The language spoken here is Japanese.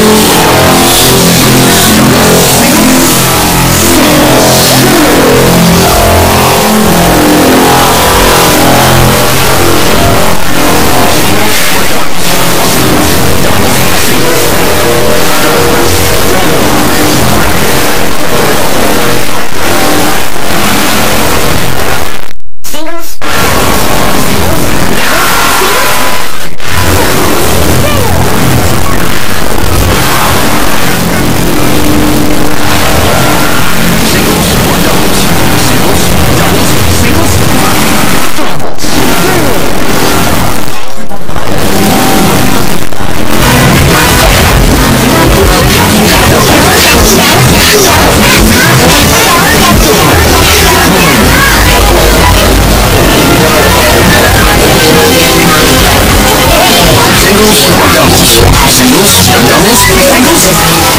you. Singles, doubles, singles, doubles, singles.